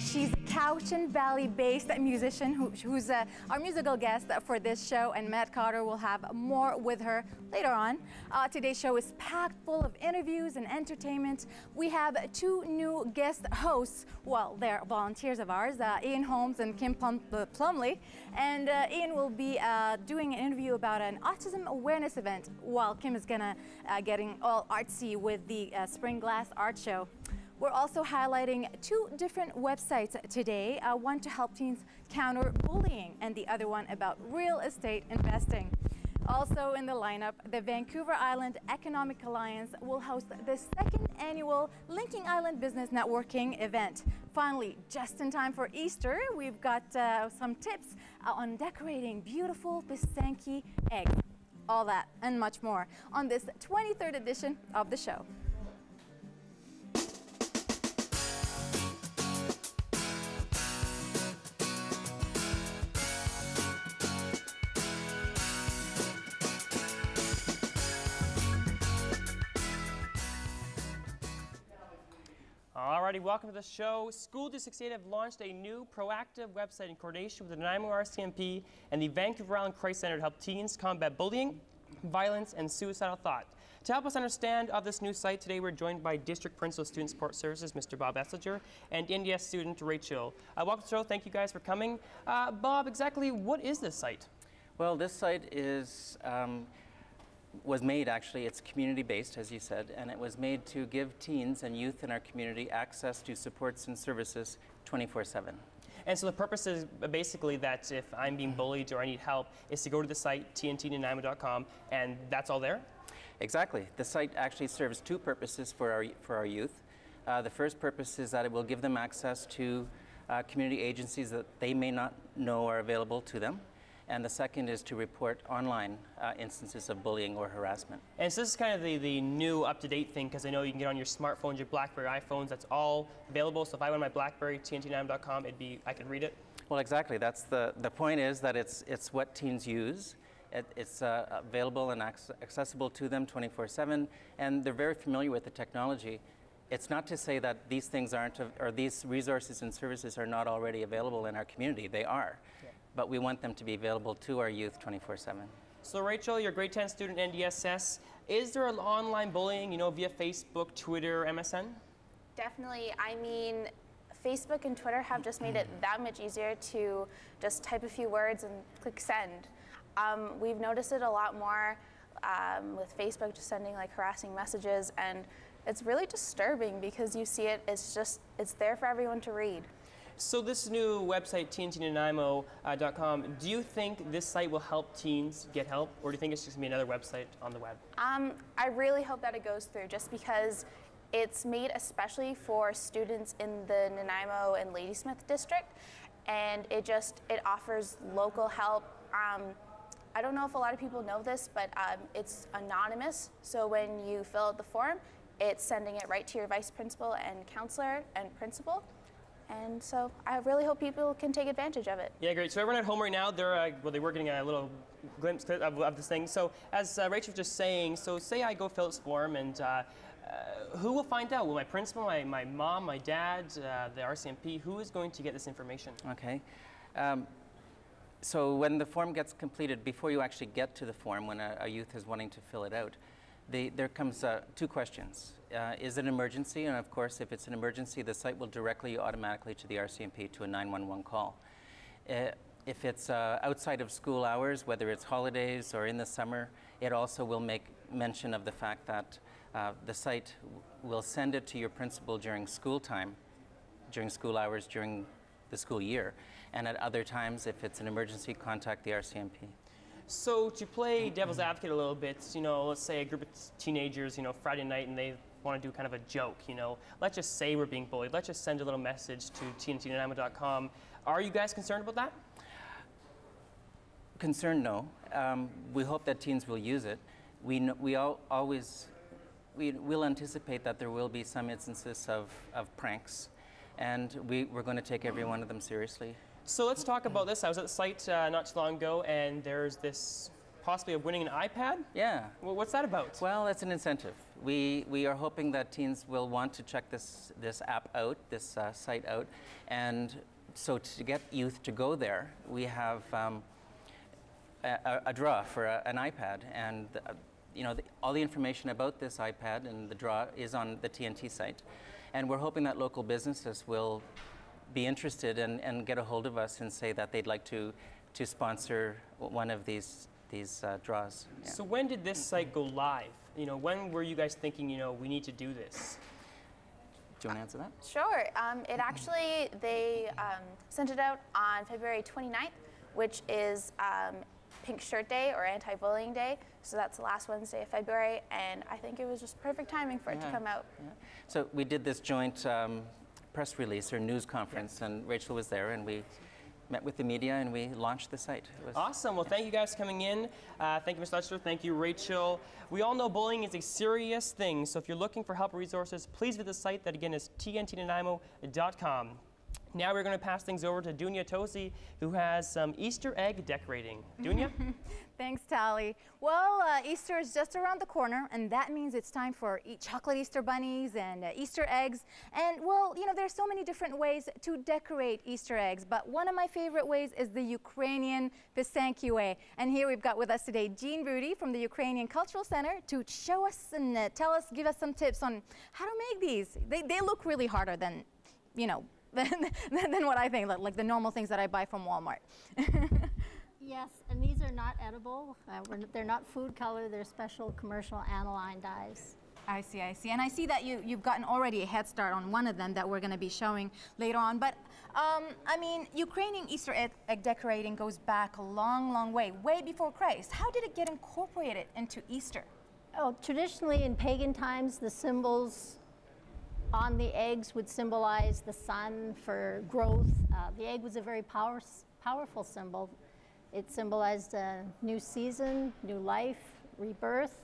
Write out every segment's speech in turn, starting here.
She's a Cowichan Valley-based musician who, who's uh, our musical guest for this show, and Matt Carter will have more with her later on. Uh, today's show is packed full of interviews and entertainment. We have two new guest hosts. Well, they're volunteers of ours, uh, Ian Holmes and Kim Plum uh, Plumley. And uh, Ian will be uh, doing an interview about an autism awareness event, while Kim is gonna getting all artsy with the Spring Glass Art Show. We're also highlighting two different websites today, uh, one to help teens counter bullying and the other one about real estate investing. Also in the lineup, the Vancouver Island Economic Alliance will host the second annual Linking Island Business Networking event. Finally, just in time for Easter, we've got uh, some tips uh, on decorating beautiful Pisanki eggs. All that and much more on this 23rd edition of the show. Alrighty, welcome to the show. School District 8 have launched a new proactive website in coordination with the Nanaimo RCMP and the Vancouver Island Crisis Center to help teens combat bullying, violence, and suicidal thought. To help us understand of this new site, today we're joined by District Principal Student Support Services, Mr. Bob Esslinger, and NDS student Rachel. Uh, welcome to the show. Thank you guys for coming. Uh, Bob, exactly what is this site? Well, this site is um, was made actually, it's community based, as you said, and it was made to give teens and youth in our community access to supports and services 24 7. And so the purpose is basically that if I'm being bullied or I need help, is to go to the site tntnanaimo.com and that's all there? Exactly. The site actually serves two purposes for our, for our youth. Uh, the first purpose is that it will give them access to uh, community agencies that they may not know are available to them and the second is to report online uh, instances of bullying or harassment. And so this is kind of the, the new up-to-date thing because I know you can get on your smartphones, your BlackBerry iPhones, that's all available. So if I went to my BlackBerry, tntnanaimo.com, it'd be, I could read it. Well, exactly. That's the, the point is that it's, it's what teens use. It, it's uh, available and accessible to them 24-7, and they're very familiar with the technology. It's not to say that these things aren't, or these resources and services are not already available in our community. They are but we want them to be available to our youth 24-7. So Rachel, you're a grade 10 student in NDSS. Is there online bullying, you know, via Facebook, Twitter, MSN? Definitely. I mean, Facebook and Twitter have just made it that much easier to just type a few words and click send. Um, we've noticed it a lot more um, with Facebook just sending like harassing messages and it's really disturbing because you see it, it's just, it's there for everyone to read. So this new website, tntnanaimo.com, do you think this site will help teens get help, or do you think it's just going to be another website on the web? Um, I really hope that it goes through, just because it's made especially for students in the Nanaimo and Ladysmith district, and it just it offers local help. Um, I don't know if a lot of people know this, but um, it's anonymous. So when you fill out the form, it's sending it right to your vice principal and counselor and principal. And so I really hope people can take advantage of it. Yeah, great. So everyone at home right now, they're uh, well, they were getting a little glimpse of, of this thing. So as uh, Rachel was just saying, so say I go fill this form, and uh, uh, who will find out? Will my principal, my, my mom, my dad, uh, the RCMP? Who is going to get this information? Okay. Um, so when the form gets completed, before you actually get to the form, when a, a youth is wanting to fill it out, there comes uh, two questions. Uh, is it an emergency? And of course, if it's an emergency, the site will directly automatically to the RCMP to a 911 call. Uh, if it's uh, outside of school hours, whether it's holidays or in the summer, it also will make mention of the fact that uh, the site will send it to your principal during school time, during school hours, during the school year. And at other times, if it's an emergency, contact the RCMP. So to play devil's advocate a little bit, you know, let's say a group of teenagers, you know, Friday night and they want to do kind of a joke, you know, let's just say we're being bullied. Let's just send a little message to tntnanaimo.com. Are you guys concerned about that? Concerned, no. Um, we hope that teens will use it. We, know, we all, always we will anticipate that there will be some instances of, of pranks, and we, we're going to take every one of them seriously. So let's talk about this. I was at the site uh, not too long ago, and there's this possibly of winning an iPad. Yeah. Well, what's that about? Well, that's an incentive. We, we are hoping that teens will want to check this, this app out, this uh, site out. And so to get youth to go there, we have um, a, a- draw for a, an iPad. And uh, you know, the, all the information about this iPad and the draw is on the TNT site. And we're hoping that local businesses will be interested and, and get a hold of us and say that they'd like to, to sponsor one of these, these uh, draws. Yeah. So when did this site go live? You know, when were you guys thinking, you know, we need to do this? Do you want to answer that? Sure. Um, it actually, they um, sent it out on February 29th, which is um, Pink Shirt Day or Anti Bullying Day. So that's the last Wednesday of February. And I think it was just perfect timing for it to come out. So we did this joint um, press release or news conference, and Rachel was there, and we met with the media and we launched the site. It was- Awesome. Well, thank you guys for coming in. Uh, thank you, Ms. Lester. Thank you, Rachel. We all know bullying is a serious thing, so if you're looking for help or resources, please visit the site that again is tntnanaimo.com. Now we're going to pass things over to Dunya Tosi, who has some Easter egg decorating. Dunya? Thanks, Tally. Well, uh, Easter is just around the corner, and that means it's time for eat chocolate Easter bunnies and uh, Easter eggs. And well, you know, there's so many different ways to decorate Easter eggs, but one of my favorite ways is the Ukrainian pisanki way. And here we've got with us today Jean Rudy from the Ukrainian Cultural Center to show us and uh, tell us, give us some tips on how to make these. They, they look really harder than, you know, than, than, than what I think, like, like the normal things that I buy from Walmart. Yes, and these are not edible. Uh, we're, they're not food color. They're special commercial aniline dyes. I see, I see. And I see that you, you've gotten already a head start on one of them that we're going to be showing later on. But, um, I mean, Ukrainian Easter egg, egg decorating goes back a long, long way, way before Christ. How did it get incorporated into Easter? Oh, traditionally in pagan times, the symbols on the eggs would symbolize the sun for growth. Uh, the egg was a very power, powerful symbol. It symbolized a new season, new life, rebirth.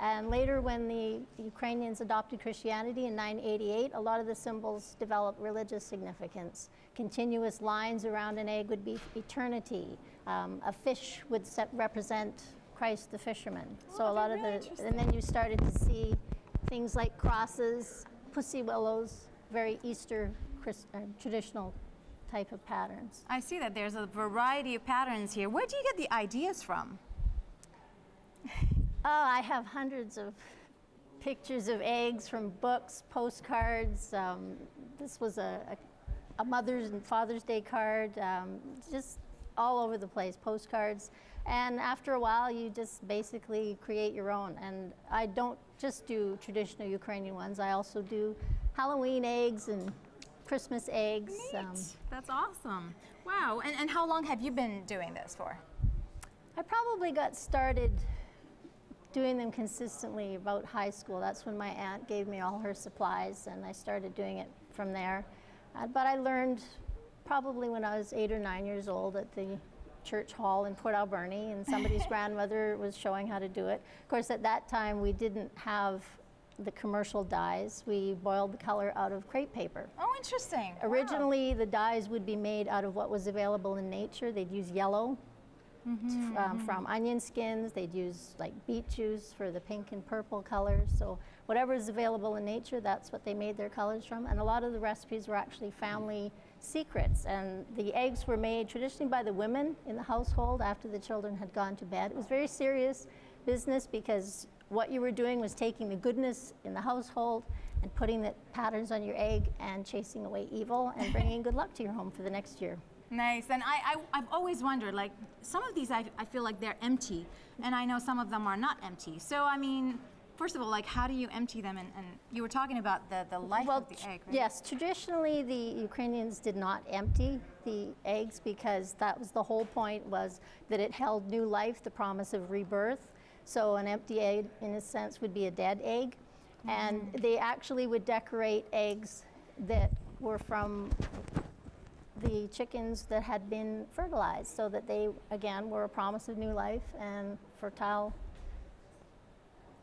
And later, when the Ukrainians adopted Christianity in 988, a lot of the symbols developed religious significance. Continuous lines around an egg would be eternity. Um, a fish would set, represent Christ the fisherman. so Oh, a lot of really the, and then you started to see things like crosses, pussy willows, very Easter Chris, uh, traditional type of patterns. I see that there's a variety of patterns here. Where do you get the ideas from? Oh, I have hundreds of pictures of eggs from books, postcards. Um, this was a, a, a Mother's and Father's Day card, um, just all over the place, postcards. And after a while, you just basically create your own. And I don't just do traditional Ukrainian ones, I also do Halloween eggs and Christmas eggs. um, That's awesome. Wow. And, and how long have you been doing this for? I probably got started doing them consistently about high school. That's when my aunt gave me all her supplies, and I started doing it from there. Uh, but I learned probably when I was eight or nine years old at the church hall in Port Alberni, and somebody's grandmother was showing how to do it. Of course, at that time, we didn't have the commercial dyes. We boiled the color out of crepe paper. Oh, interesting. Wow. Originally, the dyes would be made out of what was available in nature. They'd use yellow Mm-hmm, f- um, from onion skins. They'd use like beet juice for the pink and purple colors. So whatever is available in nature, that's what they made their colors from. And a lot of the recipes were actually family secrets. And the eggs were made traditionally by the women in the household after the children had gone to bed. It was very serious business because what you were doing was taking the goodness in the household and putting the patterns on your egg and chasing away evil and bringing good luck to your home for the next year. Nice. And I, I, I've always wondered, like, some of these I, I feel like they're empty, and I know some of them are not empty. So, I mean, first of all, like, how do you empty them? And, and you were talking about the, the life Well, of the egg, right? yes, traditionally the Ukrainians did not empty the eggs because that was the whole point was that it held new life, the promise of rebirth. So an empty egg, in a sense, would be a dead egg. And Mm. they actually would decorate eggs that were from the chickens that had been fertilized so that they, again, were a promise of new life and fertile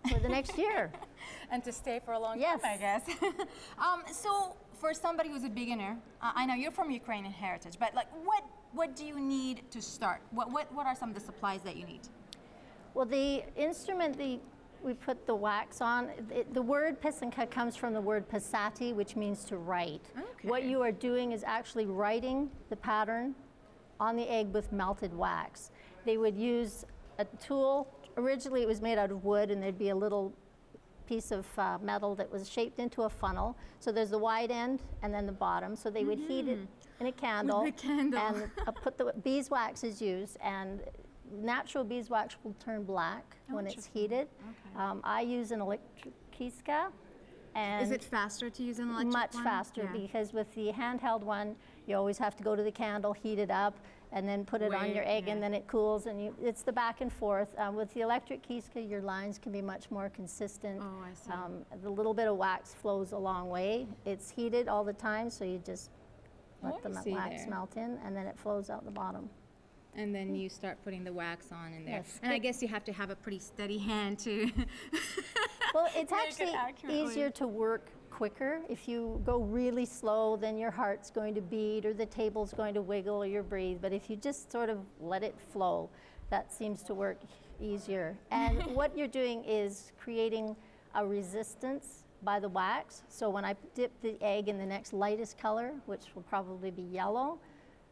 for the next year. And to stay for a long Yes. time, I guess. um, so, for somebody who's a beginner, uh, I know you're from Ukrainian heritage, but like, what what do you need to start? What what, what are some of the supplies that you need? Well, the instrument the, we put the wax on, it, the word pisanka comes from the word pasati, which means to write. Okay. What you are doing is actually writing the pattern on the egg with melted wax. They would use a tool. Originally, it was made out of wood, and there'd be a little piece of uh, metal that was shaped into a funnel. So there's the wide end and then the bottom. So they would heat it in a candle. the candle. And uh, put the beeswax is used, and natural beeswax will turn black when it's heated. Um, I use an electric kistka. And Is it faster to use an electric much one? faster Yeah. because with the handheld one, you always have to go to the candle, heat it up, and then put it on your egg, yeah. and then it cools, and you, it's the back and forth. Uh, with the electric Kistka, your lines can be much more consistent. Oh, I see. Um, the little bit of wax flows a long way. It's heated all the time, so you just Oh, let the me- see wax there. melt in, and then it flows out the bottom. And then you start putting the wax on in there. Yes. And I guess you have to have a pretty steady hand to. Well, it's Make it actually easier to work quicker. If you go really slow, then your heart's going to beat or the table's going to wiggle or you breathe. But if you just sort of let it flow, that seems to work easier. And what you're doing is creating a resistance by the wax. So when I dip the egg in the next lightest color, which will probably be yellow,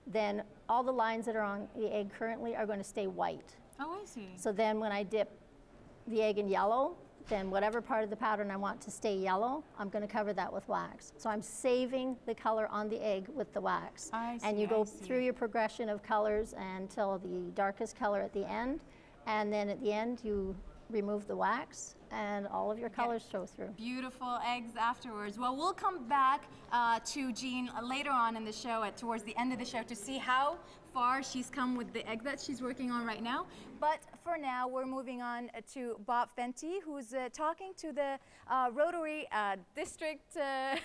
then all the lines that are on the egg currently are going to stay white. oh, I see. So then when I dip the egg in yellow, then whatever part of the pattern I want to stay yellow, I'm going to cover that with wax. So I'm saving the color on the egg with the wax. I and see, you go through your progression of colors until the darkest color at the end. And then at the end, you remove the wax and all of your colors show through. Beautiful eggs afterwards. Well, we'll come back uh, to Jean later on in the show, at towards the end of the show, to see how far she's come with the egg that she's working on right now. But for now, we're moving on to Bob Fenty, who's uh, talking to the uh, Rotary uh, District. Uh,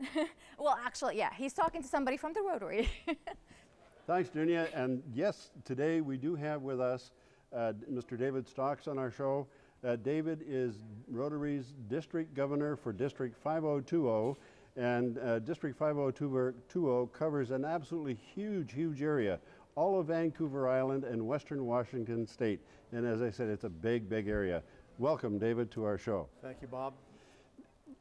well, actually, yeah, he's talking to somebody from the Rotary. Thanks, Dunia. And yes, today we do have with us uh, Mr. David Stocks on our show. Uh, David is Rotary's District Governor for District 5020, and uh, District 5020 covers an absolutely huge, huge area, all of Vancouver Island and Western Washington State. And as I said, it's a big, big area. Welcome, David, to our show. Thank you, Bob.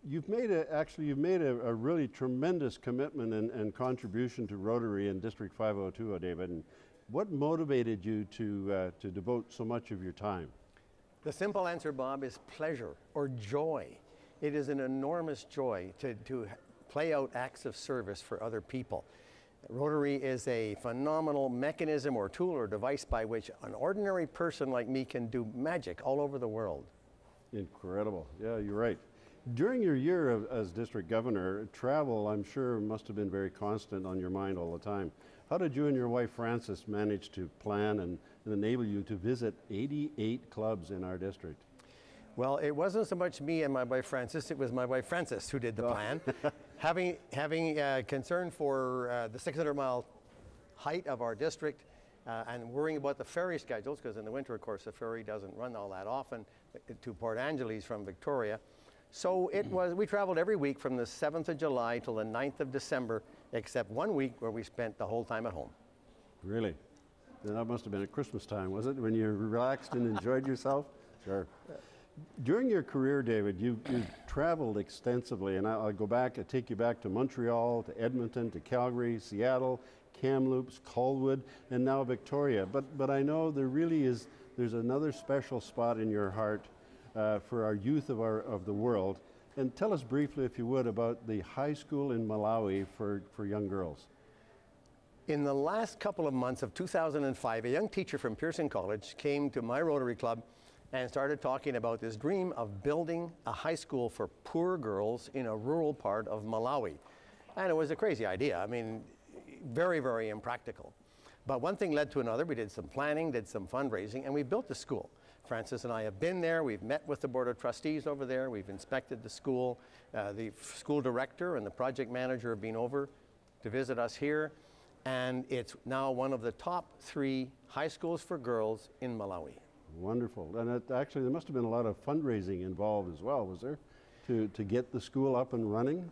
You've made a, actually, you've made a, a really tremendous commitment and, and contribution to Rotary in District 502, David. And what motivated you to, uh, to devote so much of your time? The simple answer, Bob, is pleasure or joy. It is an enormous joy to, to play out acts of service for other people. Rotary is a phenomenal mechanism or tool or device by which an ordinary person like me can do magic all over the world. Incredible. Yeah, you're right. During your year of, as district governor, travel, I'm sure, must have been very constant on your mind all the time. How did you and your wife Frances manage to plan and, and enable you to visit 88 clubs in our district? Well, it wasn't so much me and my wife Frances, it was my wife Frances who did the plan. having having uh, concern for uh, the 600 mile height of our district uh, and worrying about the ferry schedules, because in the winter, of course, the ferry doesn't run all that often uh, to Port Angeles from Victoria. So it was, we traveled every week from the 7th of July till the 9th of December, except one week where we spent the whole time at home. Really? Then that must have been at Christmas time, was it, when you relaxed and enjoyed yourself? Sure. During your career, David, you, you traveled extensively, and I'll, I'll go back, I'll take you back to Montreal, to Edmonton, to Calgary, Seattle, Kamloops, Colwood, and now Victoria. But, but I know there really is, there's another special spot in your heart uh, for our youth of, our, of the world. And tell us briefly, if you would, about the high school in Malawi for, for young girls. In the last couple of months of 2005, a young teacher from Pearson College came to my Rotary Club and started talking about this dream of building a high school for poor girls in a rural part of Malawi. And it was a crazy idea. I mean, very, very impractical. But one thing led to another. We did some planning, did some fundraising, and we built the school. Frances and I have been there. We've met with the Board of Trustees over there. We've inspected the school. Uh, the school director and the project manager have been over to visit us here. And it's now one of the top three high schools for girls in Malawi. Wonderful. And it, actually, there must have been a lot of fundraising involved as well, was there, to, to get the school up and running?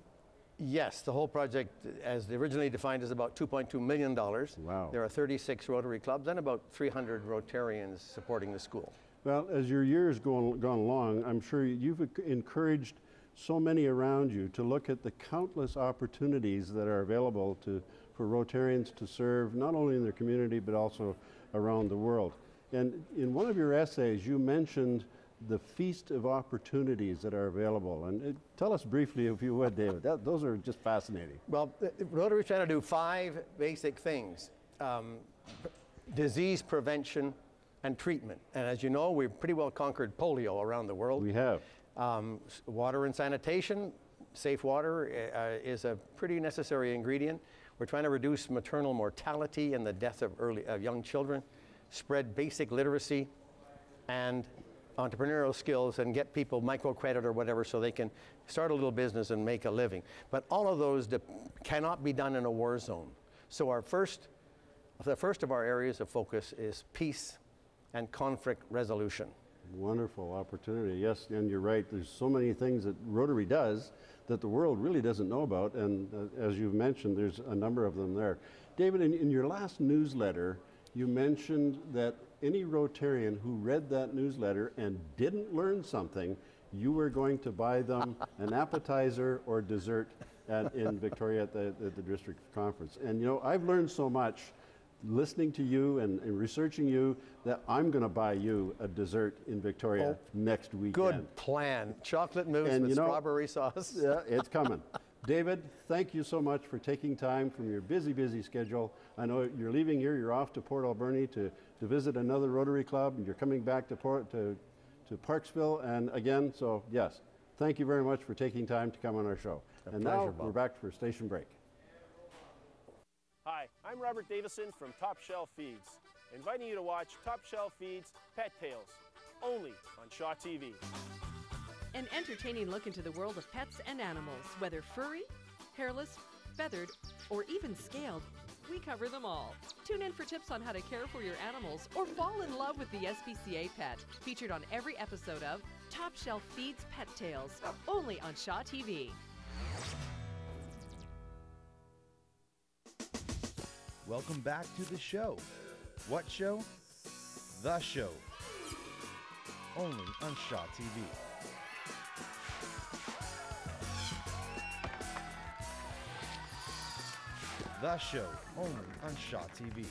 Yes, the whole project, as originally defined, is about $2.2 million. Wow. There are 36 Rotary clubs and about 300 Rotarians supporting the school. Well, as your years gone, gone along, I'm sure you've encouraged so many around you to look at the countless opportunities that are available to, for Rotarians to serve not only in their community but also around the world. And in one of your essays, you mentioned the feast of opportunities that are available. And uh, tell us briefly, if you would, David. That, those are just fascinating. Well, uh, Rotary's trying to do five basic things um, disease prevention and treatment. And as you know, we've pretty well conquered polio around the world. We have. Um, water and sanitation, safe water uh, is a pretty necessary ingredient. We're trying to reduce maternal mortality and the death of early of young children, spread basic literacy, and entrepreneurial skills, and get people microcredit or whatever so they can start a little business and make a living. But all of those cannot be done in a war zone. So our first, the first of our areas of focus is peace and conflict resolution. Wonderful opportunity. Yes, and you're right. There's so many things that Rotary does that the world really doesn't know about. And uh, as you've mentioned, there's a number of them there. David, in, in your last newsletter, you mentioned that any Rotarian who read that newsletter and didn't learn something, you were going to buy them an appetizer or dessert at, in Victoria at the, at the district conference. And you know, I've learned so much listening to you and, and researching you that I'm going to buy you a dessert in Victoria Oh, next weekend. Good plan. Chocolate mousse And with you know- strawberry sauce. Yeah, it's coming. David, thank you so much for taking time from your busy, busy schedule. I know you're leaving here, you're off to Port Alberni to, to visit another Rotary Club, and you're coming back to, Port, to, to Parksville. And again, so yes, thank you very much for taking time to come on our show. A and pleasure, now Bob. we're back for station break. Hi, I'm Robert Davison from Top Shelf Feeds, inviting you to watch Top Shelf Feeds Pet Tales, only on Shaw TV. An entertaining look into the world of pets and animals, whether furry, hairless, feathered, or even scaled. We cover them all. Tune in for tips on how to care for your animals or fall in love with the SPCA pet. Featured on every episode of Top Shelf Feeds Pet Tales, only on Shaw TV. Welcome back to the show. What show? The show. Only on Shaw TV. The show. Only on Shaw TV.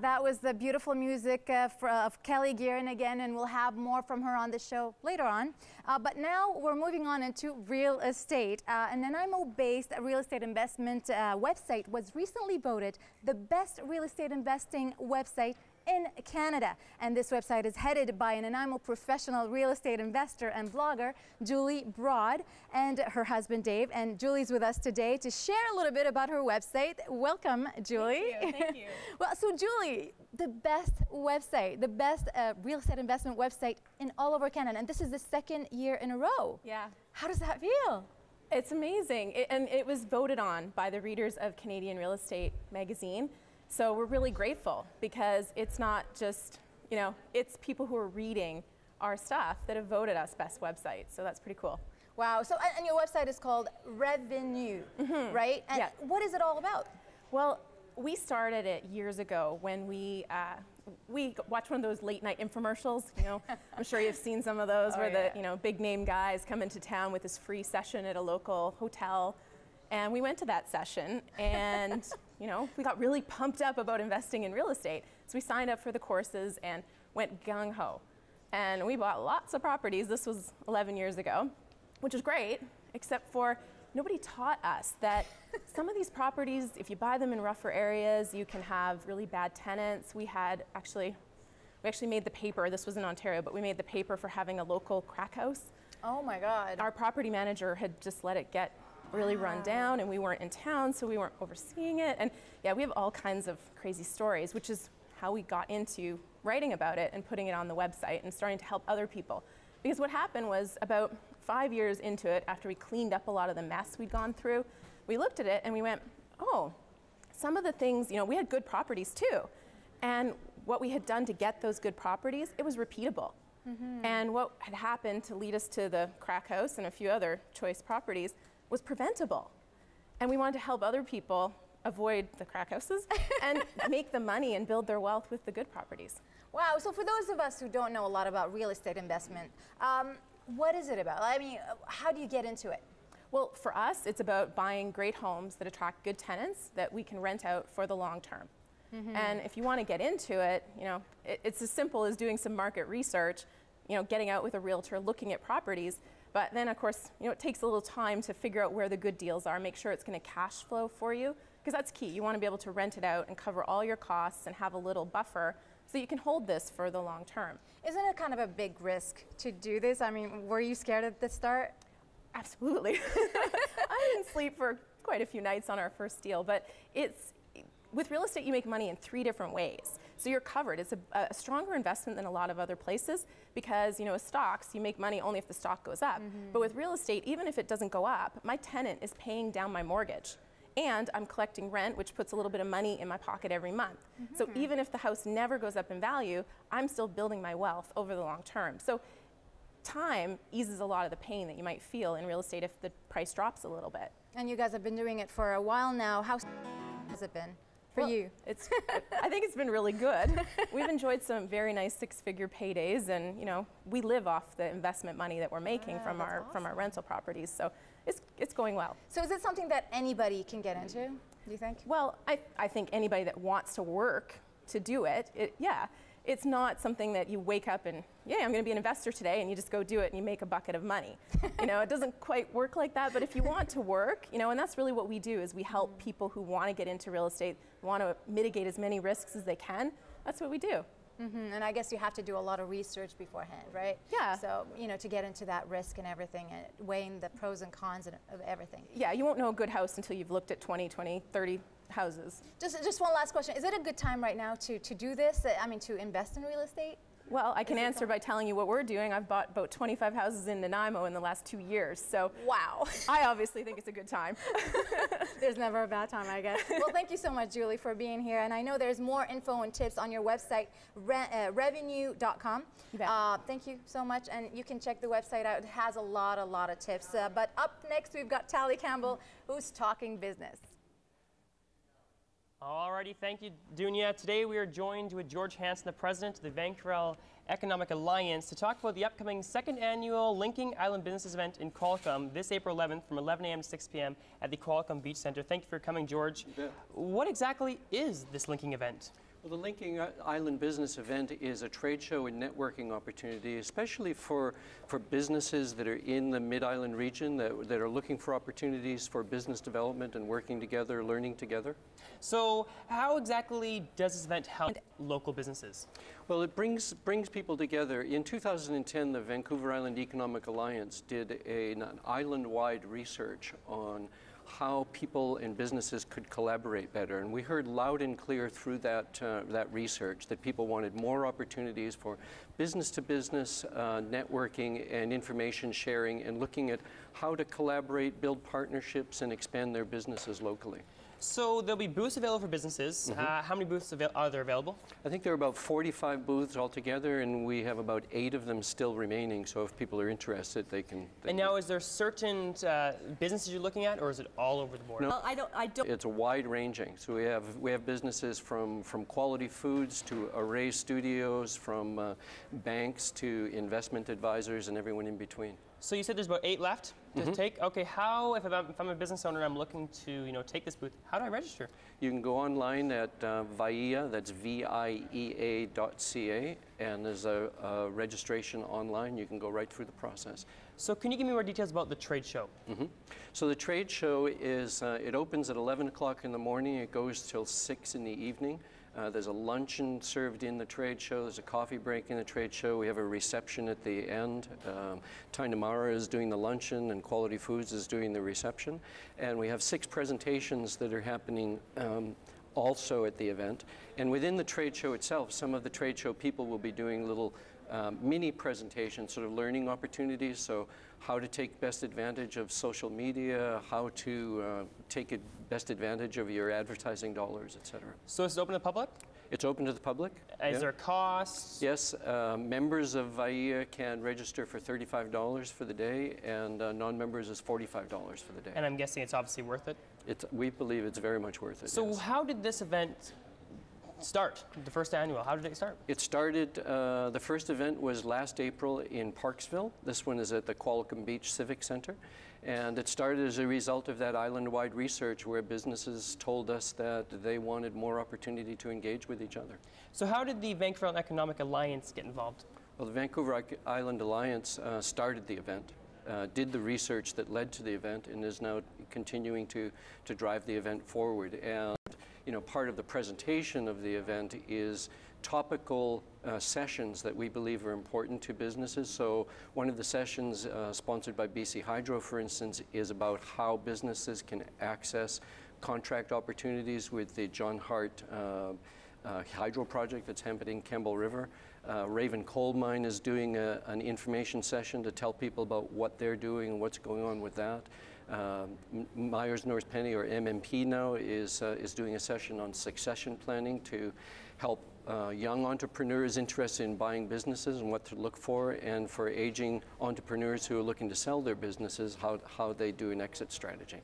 That was the beautiful music uh, fr- of Kelly Girvan again, and we'll have more from her on the show later on. Uh, but now we're moving on into real estate. Uh, an Nanaimo-based real estate investment uh, website was recently voted the best real estate investing website in Canada. And this website is headed by an Nanaimo professional real estate investor and blogger, Julie Broad, and her husband Dave. And Julie's with us today to share a little bit about her website. Welcome, Julie. Thank you. Thank you. well, so Julie, the best website, the best uh, real estate investment website in all over Canada, and this is the second year in a row. Yeah. How does that feel? It's amazing. It, and it was voted on by the readers of Canadian Real Estate magazine. So we're really grateful because it's not just, you know, it's people who are reading our stuff that have voted us best website. So that's pretty cool. Wow. So, and, your website is called Rev N You, right? And Yeah. what is it all about? Well, we started it years ago when we uh, we watched one of those late night infomercials. You know, I'm sure you've seen some of those Oh, where yeah. the you know big name guys come into town with this free session at a local hotel, and we went to that session and you know we got really pumped up about investing in real estate. So we signed up for the courses and went gung ho, and we bought lots of properties. This was 11 years ago, which is great, except for nobody taught us that some of these properties, if you buy them in rougher areas, you can have really bad tenants. We had actually, we actually made the paper. This was in Ontario, but we made the paper for having a local crack house. Oh my God. Our property manager had just let it get really run down and we weren't in town, so we weren't overseeing it. And yeah, we have all kinds of crazy stories, which is how we got into writing about it and putting it on the website and starting to help other people. Because what happened was about five years into it, after we cleaned up a lot of the mess we'd gone through, we looked at it and we went, oh, some of the things, you know, we had good properties too. And what we had done to get those good properties, it was repeatable. Mm-hmm. And what had happened to lead us to the crack house and a few other choice properties was preventable. And we wanted to help other people avoid the crack houses and make the money and build their wealth with the good properties. Wow. So for those of us who don't know a lot about real estate investment, um, what is it about? I mean, how do you get into it? Well, for us, it's about buying great homes that attract good tenants that we can rent out for the long term. Mm-hmm. And if you want to get into it, you know, it, it's as simple as doing some market research, you know, getting out with a realtor, looking at properties. But then, of course, you know, it takes a little time to figure out where the good deals are, make sure it's going to cash flow for you, because that's key. You want to be able to rent it out and cover all your costs and have a little buffer so you can hold this for the long term. Isn't it kind of a big risk to do this? I mean, were you scared at the start? Absolutely. I didn't sleep for quite a few nights on our first deal, but it's with real estate you make money in three different ways. So you're covered. It's a, a, stronger investment than a lot of other places because, you know, with stocks, you make money only if the stock goes up. Mm-hmm. But with real estate, even if it doesn't go up, my tenant is paying down my mortgage and I'm collecting rent, which puts a little bit of money in my pocket every month. Mm-hmm. So even if the house never goes up in value, I'm still building my wealth over the long term. So time eases a lot of the pain that you might feel in real estate if the price drops a little bit. And you guys have been doing it for a while now. How has it been? For well, you? It's, I think it's been really good. We've enjoyed some very nice six-figure paydays, and you know, we live off the investment money that we're making ah, from our awesome. from our rental properties. So it's it's going well. So is it something that anybody can get into? Do you think? Well, I I think anybody that wants to work to do it, it yeah it's not something that you wake up and yeah i'm going to be an investor today and you just go do it and you make a bucket of money you know it doesn't quite work like that but if you want to work you know and that's really what we do is we help people who want to get into real estate want to mitigate as many risks as they can that's what we do Mm-hmm. And I guess you have to do a lot of research beforehand, right? Yeah. So, you know, to get into that risk and everything and weighing the pros and cons of everything. Yeah, you won't know a good house until you've looked at 20, 20, 30 houses. Just, just one last question. Is it a good time right now to, to do this? I mean, to invest in real estate? Well, I can answer by telling you what we're doing. I've bought about 25 houses in Nanaimo in the last two years. So, wow. I obviously think it's a good time. there's never a bad time, I guess. Well, thank you so much, Julie, for being here. And I know there's more info and tips on your website, re uh, revnyou.com. Uh, thank you so much. And you can check the website out. It has a lot, a lot of tips. Uh, but up next, we've got Tally Campbell, who's talking business. Alrighty, thank you, Dunya. Today we are joined with George Hansen, the president of the Vancouver Economic Alliance, to talk about the upcoming second annual Linking Island Businesses event in Qualicum this April 11th from 11 a.m. to 6 p.m. at the Qualicum Beach Center. Thank you for coming, George. What exactly is this linking event? Well, the Linking Island Business Event is a trade show and networking opportunity, especially for, for businesses that are in the Mid-Island region that, that are looking for opportunities for business development and working together, learning together. So how exactly does this event help local businesses? Well, it brings, brings people together. In 2010, the Vancouver Island Economic Alliance did a, an island-wide research on how people and businesses could collaborate better. And we heard loud and clear through that, uh, that research that people wanted more opportunities for business to business uh, networking and information sharing and looking at how to collaborate, build partnerships, and expand their businesses locally. So there'll be booths available for businesses. Mm -hmm. uh, how many booths are there available? I think there are about 45 booths altogether, and we have about eight of them still remaining. So if people are interested, they can. They and now, is there certain uh, businesses you're looking at, or is it all over the board? No, well, I don't. I don't. It's a wide ranging. So we have we have businesses from from quality foods to array studios, from uh, banks to investment advisors, and everyone in between. So you said there's about eight left to mm-hmm. take. Okay, how if I'm, if I'm, a business owner, I'm looking to you know take this booth. How do I register? You can go online at uh, VIEA. That's V-I-E-A dot C-A, and there's a, a, registration online. You can go right through the process. So can you give me more details about the trade show? Mm-hmm. So the trade show is uh, it opens at 11 o'clock in the morning. It goes till six in the evening. Uh, there's a luncheon served in the trade show. There's a coffee break in the trade show. We have a reception at the end. Um, Tigh-Na-Mara is doing the luncheon, and Quality Foods is doing the reception. And we have six presentations that are happening um, also at the event. And within the trade show itself, some of the trade show people will be doing little um, mini presentations, sort of learning opportunities. So, how to take best advantage of social media, how to uh, take best advantage of your advertising dollars, et cetera. So it's open to the public? It's open to the public. Is yeah. there costs? Yes, uh, members of VAIA can register for $35 for the day, and uh, non-members is $45 for the day. And I'm guessing it's obviously worth it. It's, we believe it's very much worth it. So yes. how did this event start? The first annual. How did it start? It started. Uh, the first event was last April in Parksville. This one is at the Qualicum Beach Civic Center. And it started as a result of that island-wide research where businesses told us that they wanted more opportunity to engage with each other. So how did the Vancouver Island Economic Alliance get involved? Well, the Vancouver Island Alliance uh, started the event, uh, did the research that led to the event, and is now continuing to, to drive the event forward. And you know, part of the presentation of the event is topical uh, sessions that we believe are important to businesses. So one of the sessions uh, sponsored by BC Hydro, for instance, is about how businesses can access contract opportunities with the John Hart uh, uh hydro project that's happening in Campbell River. Uh, Raven Coal Mine is doing a, an information session to tell people about what they're doing and what's going on with that. Um, Meyers Norris Penny, or MNP now, is, uh, is doing a session on succession planning to help uh, young entrepreneurs interested in buying businesses and what to look for, and for aging entrepreneurs who are looking to sell their businesses, how, how they do an exit strategy.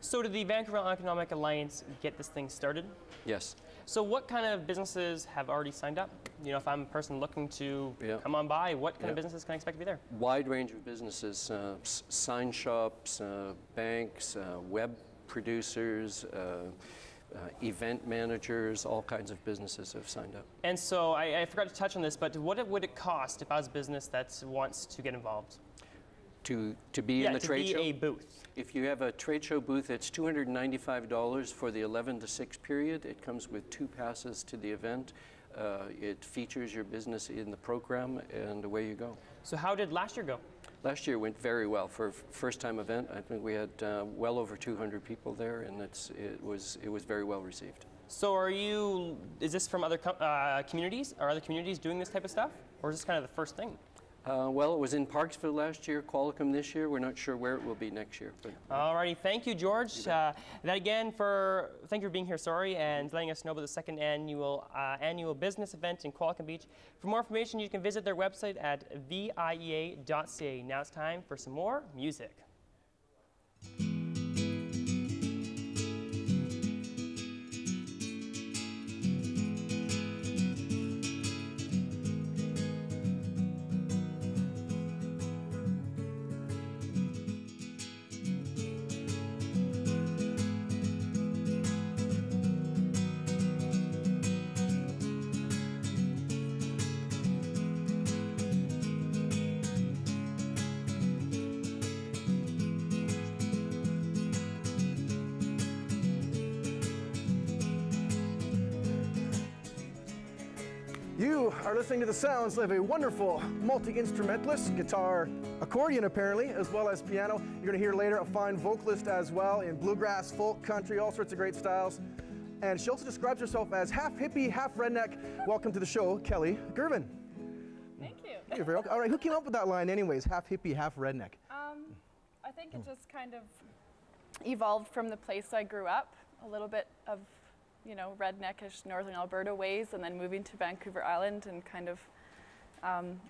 So, did the Vancouver Economic Alliance get this thing started? Yes. So, what kind of businesses have already signed up? You know, if I'm a person looking to yeah. come on by, what kind yeah. of businesses can I expect to be there? Wide range of businesses, uh, sign shops, uh, banks, uh, web producers. Uh, uh, event managers, all kinds of businesses have signed up. And so I, I forgot to touch on this, but what would it cost if I was a business that wants to get involved? To, to be yeah, in the to trade be show? a booth. If you have a trade show booth, it's $295 for the 11 to 6 period. It comes with two passes to the event. Uh, it features your business in the program, and away you go. So how did last year go? Last year went very well for a first-time event. I think we had uh, well over 200 people there, and it's, it was it was very well received. So, are you? Is this from other uh, communities? Are other communities doing this type of stuff, or is this kind of the first thing? Uh, well, it was in Parksville last year, Qualicum this year. We're not sure where it will be next year. But Alrighty, thank you, George. Uh, that again for thank you for being here, sorry, and letting us know about the second annual uh, annual business event in Qualicum Beach. For more information, you can visit their website at viea.ca. Now it's time for some more music. Listening to the sounds of a wonderful multi-instrumentalist, guitar, accordion apparently, as well as piano. You're going to hear later a fine vocalist as well in bluegrass, folk, country, all sorts of great styles. And she also describes herself as half hippie, half redneck. Welcome to the show, Kelly Girvan. Thank you. You're very welcome. All right, who came up with that line anyways, half hippie, half redneck? Um, I think it just kind of evolved from the place I grew up, a little bit of you know, redneckish northern Alberta ways, and then moving to Vancouver Island and kind of, um,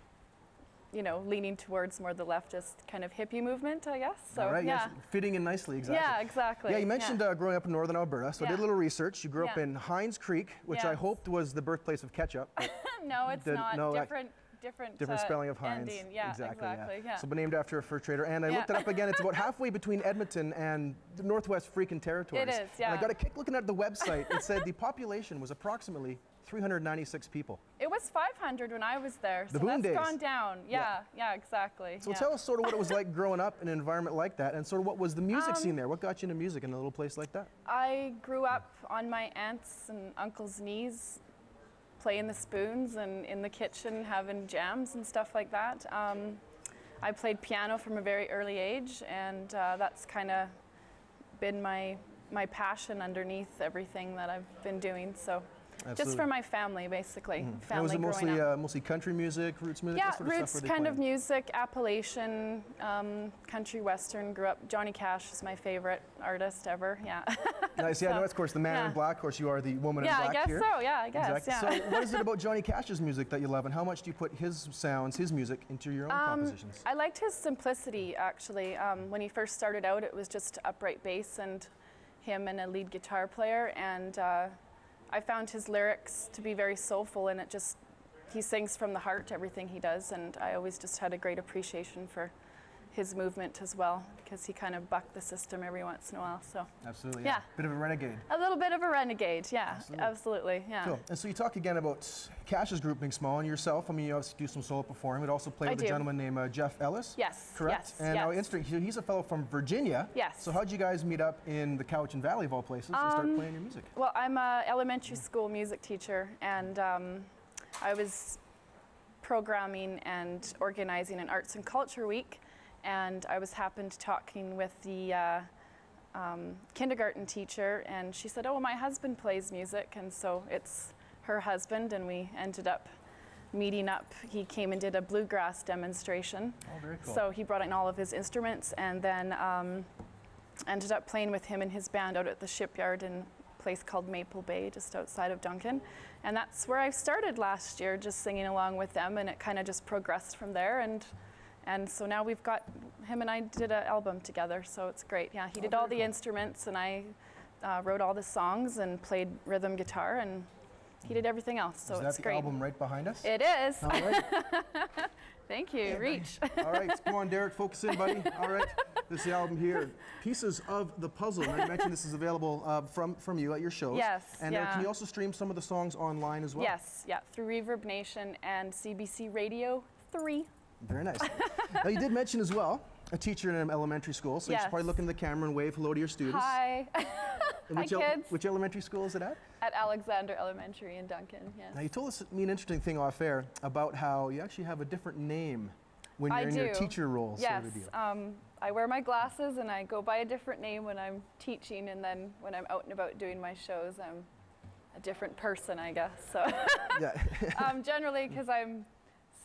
you know, leaning towards more the leftist kind of hippie movement, I guess. So All right, yeah, yes, fitting in nicely, exactly. Yeah, exactly. Yeah, you mentioned yeah. Uh, growing up in northern Alberta, so I did a little research. You grew up in Hines Creek, which I hoped was the birthplace of ketchup. no, it's did- not. no, different, different. Different uh, spelling of Hines. ending. Yeah, exactly. exactly. Yeah. So, but named after a fur trader. And I Yeah. looked it up again. It's about halfway between Edmonton and the Northwest freaking territories. It is, And I got a kick looking at the website. It said the population was approximately 396 people. It was 500 when I was there, The so boom that's days. gone down. Yeah, yeah, exactly. So yeah. tell us sort of what it was like growing up in an environment like that, and sort of what was the music Um, scene there? What got you into music in a little place like that? I grew up on my aunt's and uncle's knees, playing the spoons and in the kitchen having jams and stuff like that. Um, I played piano from a very early age, and uh, that's kind of been my my passion underneath everything that I've been doing. So, just for my family, basically, And family was it mostly uh, mostly country music, roots music? Yeah, sort of roots kind of music, Appalachian, um, country western. Grew up. Johnny Cash is my favorite artist ever. Yeah. Nice. Yeah, So, no, of course, the man yeah. in black. Of course, you are the woman Yeah, I in black guess here. so, yeah, I guess, Exactly. yeah. So, what is it about Johnny Cash's music that you love, and how much do you put his sounds, his music, into your own Um, compositions? I liked his simplicity actually. Um, when he first started out, it was just upright bass and him and a lead guitar player, and uh, I found his lyrics to be very soulful, and it just he sings from the heart everything he does, and I always just had a great appreciation for his movement as well because he kind of bucked the system every once in a while. So Absolutely. yeah. Bit of a renegade. a little bit of a renegade, yeah, Absolutely. absolutely, yeah. Cool. And so you talk again about Cash's group being small and yourself. I mean, you obviously do some solo performing, but also play with a do. gentleman named uh, Jeff Ellis. Yes, Correct. yes, And now, yes. interesting. he- He's a fellow from Virginia. Yes. So how'd you guys meet up in the Cowichan Valley of all places and start Um, playing your music? Well, I'm a elementary school music teacher, and um, I was programming and organizing an arts and culture week, and I was happened talking with the uh, um, kindergarten teacher, and she said, "Oh, my husband plays music," and so it's her husband, and we ended up meeting up. He came and did a bluegrass demonstration. Oh, very cool. So he brought in all of his instruments, and then um, ended up playing with him and his band out at the shipyard in a place called Maple Bay, just outside of Duncan. And that's where I started last year, just singing along with them, and it kind of just progressed from there. And and so now we've got him and I did an album together, so it's great. Yeah, he Oh, did all the instruments, and I uh, wrote all the songs and played rhythm guitar, and he did everything else. So is that it's the great. album right behind us? It is. All right. Thank you. Reach. All right, come on, Derek, focus in, buddy. All right, this is the album here, Pieces of the Puzzle. And I mentioned this is available uh, from from you at your shows. Yes, And uh, can you also stream some of the songs online as well? Yes, yeah, through ReverbNation and CBC Radio 3. Very nice. now you did mention as well a teacher in an elementary school, so you should probably look into the camera and wave hello to your students. Hi. Hi, which, el- kids. which elementary school is it at? At Alexander Elementary in Duncan, yes. Now you told us me an interesting thing off air about how you actually have a different name when you're I in do. your teacher role, Yes, sort of deal. um, I wear my glasses and I go by a different name when I'm teaching, and then when I'm out and about doing my shows, I'm a different person, I guess. So, Yeah. um, generally, because I'm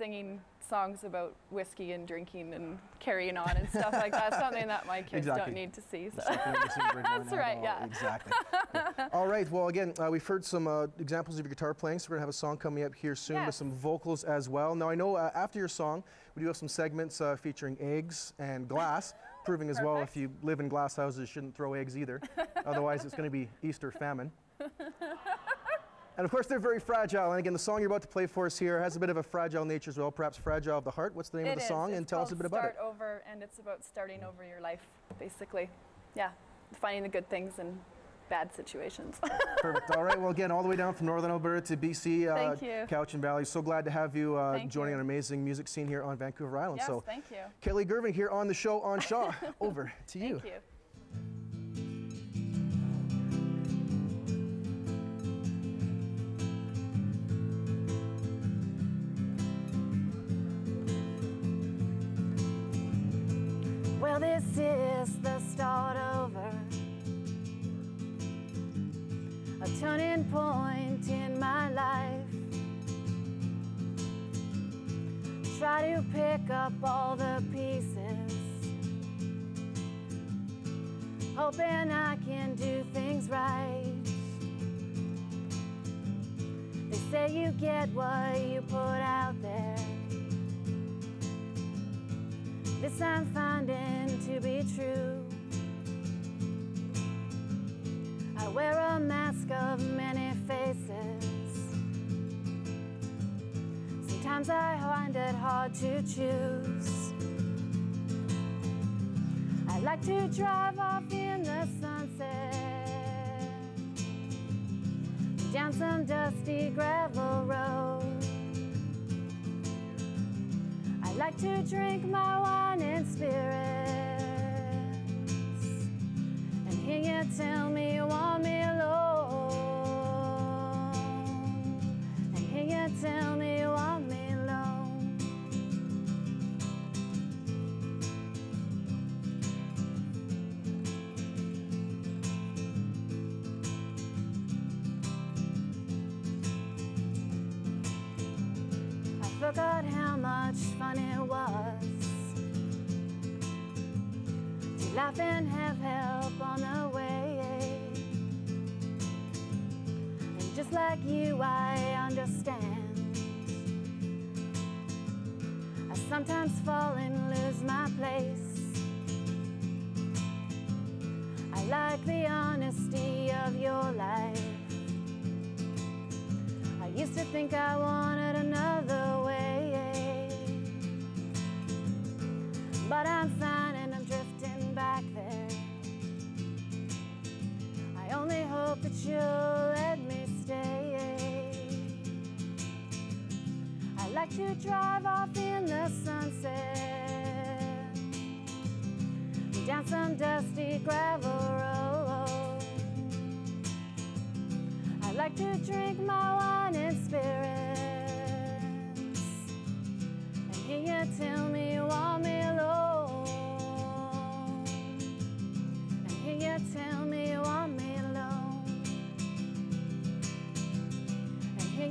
singing songs about whiskey and drinking and carrying on and stuff like that, something that my kids Exactly. don't need to see. So. That isn't written That's right, yeah. Exactly. All right. Well, again, uh, we've heard some uh, examples of your guitar playing, so we're gonna have a song coming up here soon with some vocals as well. Now, I know uh, after your song, we do have some segments uh, featuring eggs and glass, proving as well if you live in glass houses, you shouldn't throw eggs either. Otherwise, it's gonna be Easter famine. And of course, they're very fragile. And again, the song you're about to play for us here has a bit of a fragile nature as well, perhaps fragile of the heart. What's the name It of the is. song? It's and tell us a bit about it. Start over, and it's about starting over your life, basically. Yeah, finding the good things in bad situations. Perfect. All right. Well, again, all the way down from Northern Alberta to BC, uh, Thank you. Cowichan Valley. So glad to have you uh, joining you. an amazing music scene here on Vancouver Island. yes, so, thank you. Kelly Girvan here on the show on Shaw. Over to you. Thank you. This is the start over. A turning point in my life. Try to pick up all the pieces. Hoping I can do things right. They say you get what you put out there. This I'm finding to be true. I wear a mask of many faces. Sometimes I find it hard to choose. I like to drive off in the sunset. down some dusty gravel road. Like to drink my wine in spirits. And hear you tell me you want me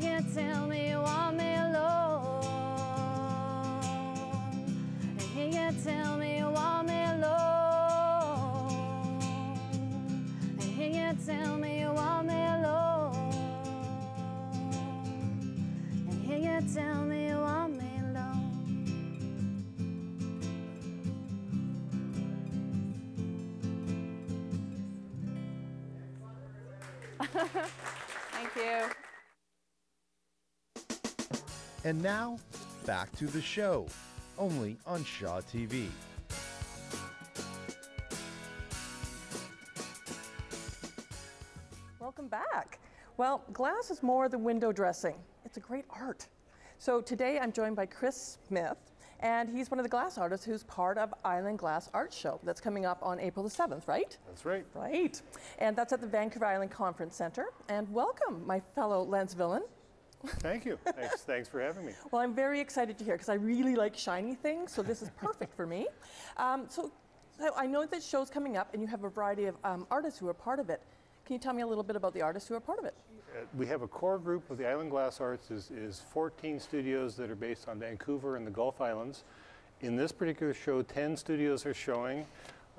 And hear And now, back to the show, only on Shaw TV. Welcome back. Well, glass is more than window dressing. It's a great art. So today I'm joined by Chris Smith, and he's one of the glass artists who's part of Island Glass Art Show that's coming up on April the 7th, right? That's right. Right. And that's at the Vancouver Island Conference Center. And welcome, my fellow Lantzvillian. Thank you. Thanks, thanks for having me. Well, I'm very excited to hear because I really like shiny things, so this is perfect for me. Um, so, so I know that show's coming up, and you have a variety of um, artists who are part of it. Can you tell me a little bit about the artists who are part of it? Uh, we have a core group of the Island Glass Arts is, is 14 studios that are based on Vancouver and the Gulf Islands. In this particular show, 10 studios are showing.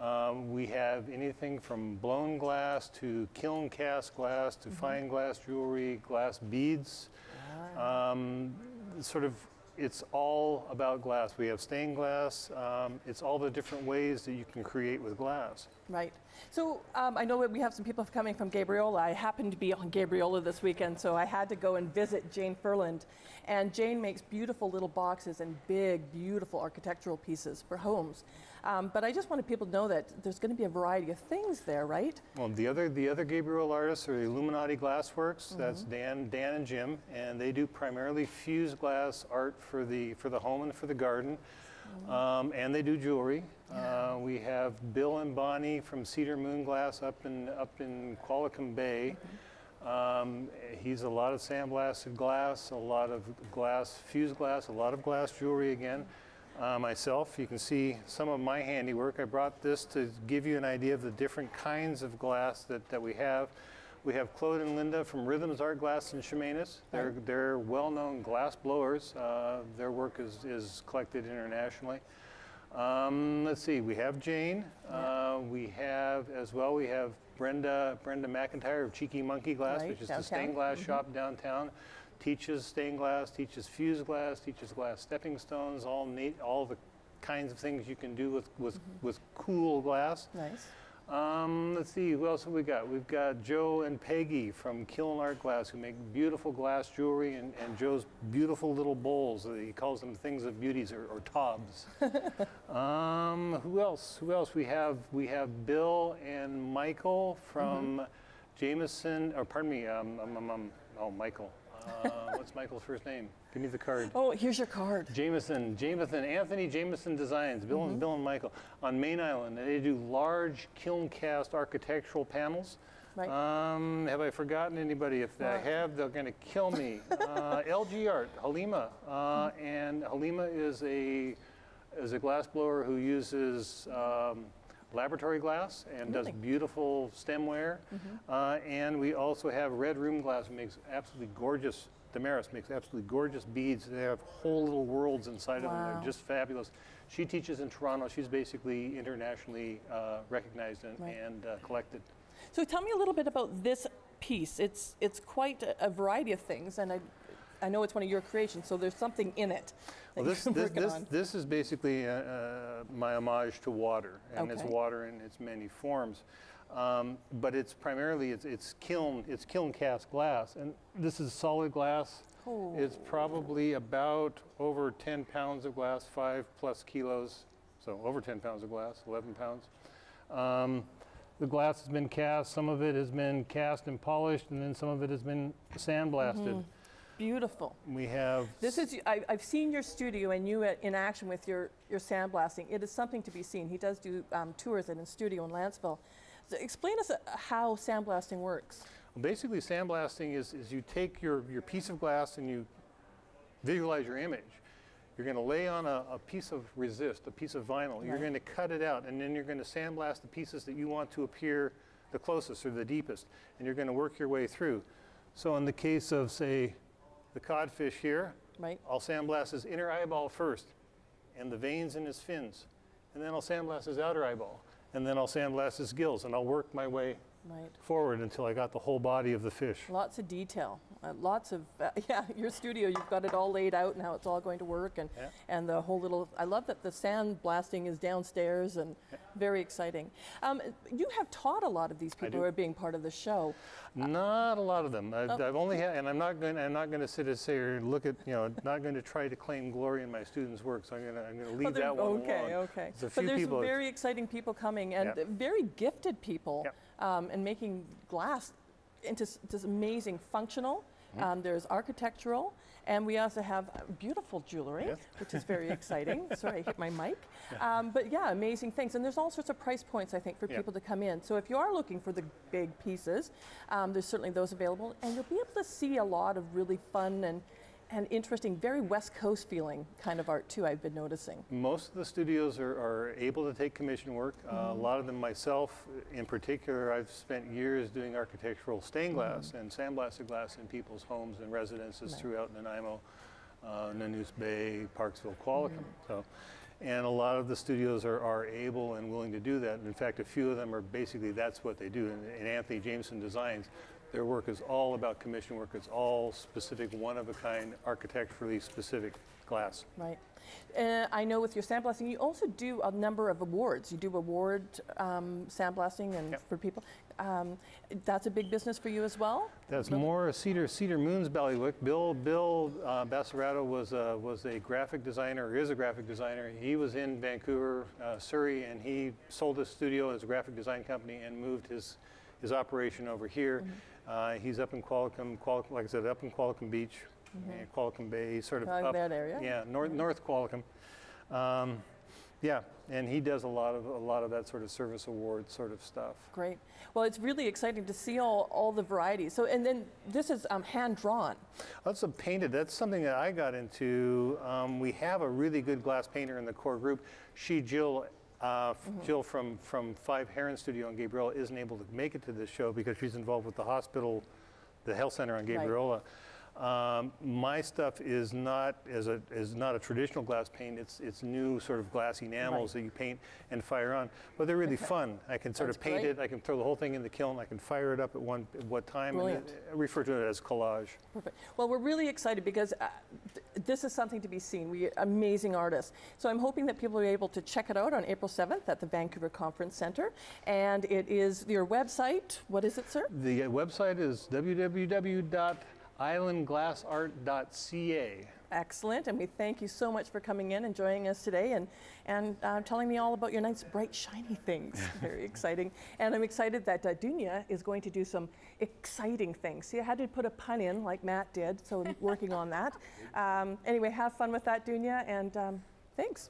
Um, we have anything from blown glass to kiln cast glass to fine glass jewelry, glass beads. Um, sort of, it's all about glass. We have stained glass. Um, it's all the different ways that you can create with glass. Right. So um, I know that we have some people coming from Gabriola. I happened to be on Gabriola this weekend, so I had to go and visit Jane Furland. And Jane makes beautiful little boxes and big, beautiful architectural pieces for homes. Um, but I just wanted people to know that there's going to be a variety of things there, right? Well, the other the other Gabriola artists are the Illuminati Glassworks. That's Mhm. Dan, Dan and Jim, and they do primarily fused glass art for the for the home and for the garden, um, and they do jewelry. Uh, we have Bill and Bonnie from Cedar Moon Glass up in up in Qualicum Bay. Um, he's a lot of sandblasted glass, a lot of glass, fused glass, a lot of glass jewelry again. Uh, myself, you can see some of my handiwork. I brought this to give you an idea of the different kinds of glass that, that we have. We have Claude and Linda from Rhythms Art Glass in Chemainus. They're, they're well-known glass blowers. Uh, their work is, is collected internationally. Um, let's see, we have Jane. Uh, we have, as well, we have Brenda, Brenda McIntyre of Cheeky Monkey Glass, Right, which is the stained glass Mhm. shop downtown. Teaches stained glass, teaches fused glass, teaches glass stepping stones, all neat, all the kinds of things you can do with, with, with cool glass. Nice. Um, let's see, who else have we got? We've got Joe and Peggy from Kiln Art Glass who make beautiful glass jewelry and, and Joe's beautiful little bowls. He calls them things of beauties or, or tobs. um, who else? Who else? We have we have Bill and Michael from Jameson, or pardon me, um, um, um, um, oh, Michael. Uh, what's Michael's first name? Give me the card. Oh, here's your card. Jameson, Jameson, Anthony Jameson Designs, Bill and Bill and Michael on Mayne Island. They do large kiln cast architectural panels. Right. Um, have I forgotten anybody? If I have, they're going to kill me. uh, LG Art, Halima, uh, and Halima is a is a glass blower who uses um, laboratory glass and does beautiful stemware. Uh, and we also have Red Room Glass, makes absolutely gorgeous. Damaris makes absolutely gorgeous beads. They have whole little worlds inside of them. They're just fabulous. She teaches in Toronto. She's basically internationally uh, recognized and, Right. and uh, collected. So tell me a little bit about this piece. It's it's quite a, a variety of things, and I I know it's one of your creations, so there's something in it that Well, this, you're this, working this, on. this is basically uh, uh, my homage to water, and it's water in its many forms. Um, but it's primarily it's, it's kiln it's kiln cast glass, and this is solid glass. Oh. It's probably about over 10 pounds of glass, five plus kilos, so over 10 pounds of glass, 11 pounds. Um, the glass has been cast. Some of it has been cast and polished, and then some of it has been sandblasted. Mhm. Beautiful. We have This is, I, I've seen your studio and you in action with your, your sandblasting. It is something to be seen. He does do um, tours at his studio in Lantzville. So explain us uh, how sandblasting works. Well, basically, sandblasting is, is you take your, your piece of glass and you visualize your image. You're going to lay on a, a piece of resist, a piece of vinyl. You're going to cut it out, and then you're going to sandblast the pieces that you want to appear the closest or the deepest, and you're going to work your way through. So, in the case of, say, the codfish here, Right. I'll sandblast his inner eyeball first, and the veins in his fins, and then I'll sandblast his outer eyeball, and then I'll sandblast his gills, and I'll work my way Right. forward until I got the whole body of the fish. Lots of detail, uh, lots of, uh, yeah, your studio, you've got it all laid out and how it's all going to work and, Yeah. and the whole little, I love that the sand blasting is downstairs and very exciting. Um, you have taught a lot of these people who are being part of the show. Not a lot of them. I've, Oh. I've only had, and I'm not going. I'm not going to sit and say or look at. You know, not going to try to claim glory in my students' work. So I'm going to. I'm going to leave Oh, that one okay, alone. okay. There's but there's very exciting people coming and Yep. very gifted people um, and making glass into this amazing functional. Mm-hmm. Um, there's architectural, and we also have beautiful jewelry, which is very exciting. Sorry, I hit my mic. Um, but yeah, amazing things. And there's all sorts of price points, I think, for Yeah. people to come in. So if you are looking for the big pieces, um, there's certainly those available. And you'll be able to see a lot of really fun and, and interesting, very West Coast feeling kind of art, too, I've been noticing. Most of the studios are, are able to take commission work. Uh, a Mhm. lot of them myself, in particular, I've spent years doing architectural stained glass and sandblasted glass in people's homes and residences Right. throughout Nanaimo, uh, Nanoose Bay, Parksville, Qualicum. So, and a lot of the studios are, are able and willing to do that. And In fact, a few of them are basically that's what they do. And, and Anthony Jameson Designs, their work is all about commission work. It's all specific, one of a kind, architecturally specific glass. Right. Uh, I know with your sandblasting, you also do a number of awards. You do award um, sandblasting and for people. Um, that's a big business for you as well. That's more Cedar Cedar Moon's Ballywick. Bill Bill uh, Bassarato was a, was a graphic designer, or is a graphic designer. He was in Vancouver, uh, Surrey, and he sold his studio as a graphic design company and moved his his operation over here. Uh, he's up in Qualicum, Qualicum, like I said, up in Qualicum Beach, Mhm. and Qualicum Bay, sort of Uh, up that area? Yeah, north North Qualicum. Um, yeah, and he does a lot of a lot of that sort of service award sort of stuff. Great. Well, it's really exciting to see all, all the varieties. So, and then this is um, hand drawn. That's a painted. That's something that I got into. Um, we have a really good glass painter in the core group. She, Jill, uh, Mhm. Jill from from Five Heron Studio in Gabriola isn't able to make it to this show because she's involved with the hospital, the health center on Right. Um, my stuff is not as a is not a traditional glass paint. It's it's new sort of glass enamels that you paint and fire on, but they're really fun. I can sort That's of paint great. it. I can throw the whole thing in the kiln. I can fire it up at one at what time. Brilliant. And I refer to it as collage. Perfect. Well, we're really excited because uh, th- this is something to be seen. We amazing artists. So I'm hoping that people are able to check it out on April 7th at the Vancouver Conference Center. And it is your website. What is it, sir? The uh, website is www.islandglassart.ca. Excellent, and we thank you so much for coming in and joining us today and, and uh, telling me all about your nice, bright, shiny things. Very exciting. And I'm excited that uh, Dunya is going to do some exciting things. See, I had to put a pun in like Matt did, so I'm working on that. Um, anyway, have fun with that, Dunya, and um, thanks.